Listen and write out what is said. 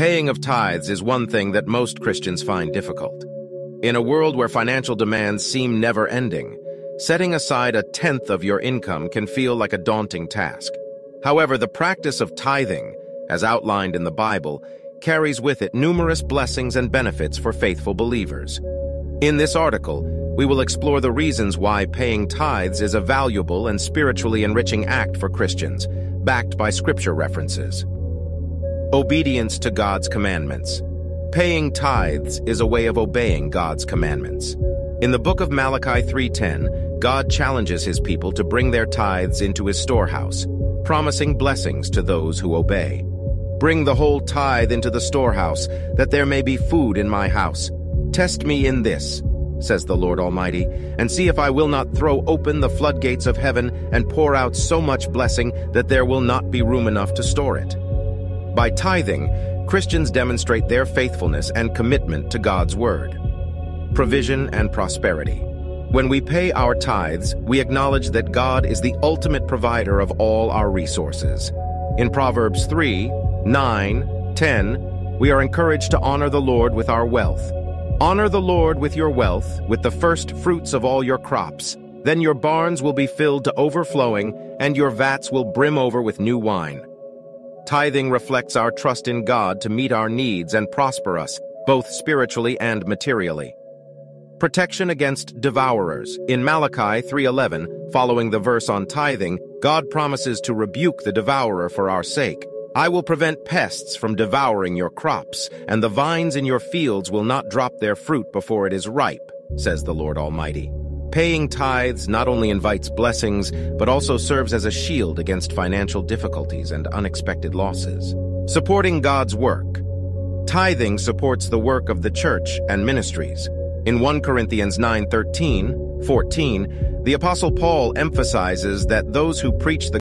Paying of tithes is one thing that most Christians find difficult. In a world where financial demands seem never-ending, setting aside a tenth of your income can feel like a daunting task. However, the practice of tithing, as outlined in the Bible, carries with it numerous blessings and benefits for faithful believers. In this article, we will explore the reasons why paying tithes is a valuable and spiritually enriching act for Christians, backed by scripture references. Obedience to God's commandments. Paying tithes is a way of obeying God's commandments. In the book of Malachi 3.10, God challenges his people to bring their tithes into his storehouse, promising blessings to those who obey. Bring the whole tithe into the storehouse, that there may be food in my house. Test me in this, says the Lord Almighty, and see if I will not throw open the floodgates of heaven and pour out so much blessing that there will not be room enough to store it. By tithing, Christians demonstrate their faithfulness and commitment to God's Word. Provision and prosperity. When we pay our tithes, we acknowledge that God is the ultimate provider of all our resources. In Proverbs 3, 9, 10, we are encouraged to honor the Lord with our wealth. Honor the Lord with your wealth, with the first fruits of all your crops. Then your barns will be filled to overflowing, and your vats will brim over with new wine. Tithing reflects our trust in God to meet our needs and prosper us, both spiritually and materially. Protection against devourers. In Malachi 3.11, following the verse on tithing, God promises to rebuke the devourer for our sake. I will prevent pests from devouring your crops, and the vines in your fields will not drop their fruit before it is ripe, says the Lord Almighty. Paying tithes not only invites blessings, but also serves as a shield against financial difficulties and unexpected losses. Supporting God's work. Tithing supports the work of the church and ministries. In 1 Corinthians 9, 13, 14, the Apostle Paul emphasizes that those who preach the